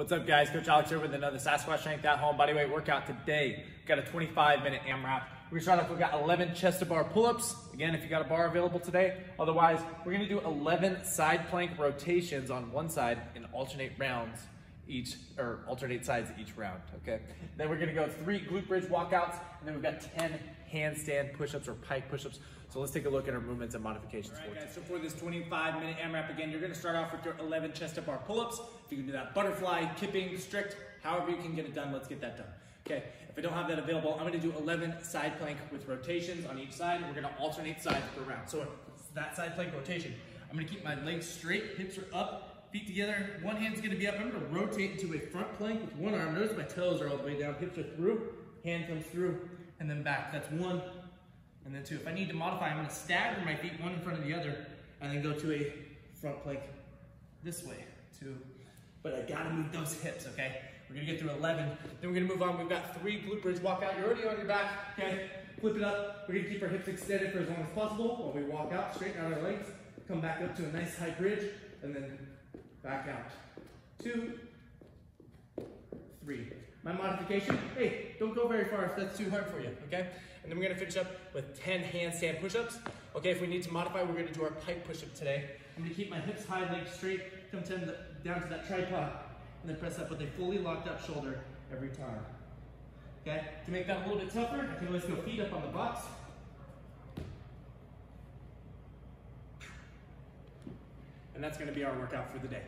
What's up guys, Coach Alex here with another Sasquatch Strength at Home Bodyweight workout today. We've got a 25 minute AMRAP. We're gonna start off, we've got 11 chest to bar pull-ups. Again, if you got a bar available today. Otherwise, we're gonna do 11 side plank rotations on one side and alternate rounds each, or alternate sides each round, okay? Then we're gonna go three glute bridge walkouts, and then we've got 10 handstand push-ups or pike push-ups. So let's take a look at our movements and modifications. All right, guys, so for this 25 minute AMRAP again, you're gonna start off with your 11 chest up bar pull-ups. If you can do that butterfly, kipping, strict, however you can get it done, let's get that done. Okay, if I don't have that available, I'm gonna do 11 side plank with rotations on each side. We're gonna alternate sides per round. So that side plank rotation, I'm gonna keep my legs straight, hips are up, feet together. One hand's gonna be up. I'm gonna rotate into a front plank with one arm. Notice my toes are all the way down, hips are through, hand comes through, and then back. That's one, and then two. If I need to modify, I'm gonna stagger my feet one in front of the other and then go to a front plank this way, two. But I gotta move those hips, okay? We're gonna get through 11. Then we're gonna move on. We've got three glute bridge walkout. You're already on your back, okay? Flip it up. We're gonna keep our hips extended for as long as possible while we walk out, straighten out our legs, come back up to a nice high bridge, and then back out. Two, three. My modification, hey, don't go very far if that's too hard for you, okay? And then we're gonna finish up with 10 handstand push-ups. Okay, if we need to modify, we're gonna do our pike push-up today. I'm gonna keep my hips high, legs straight, come to the, down to that tripod, and then press up with a fully locked up shoulder every time. Okay, to make that a little bit tougher, I can always go feet up on the box. And that's gonna be our workout for the day.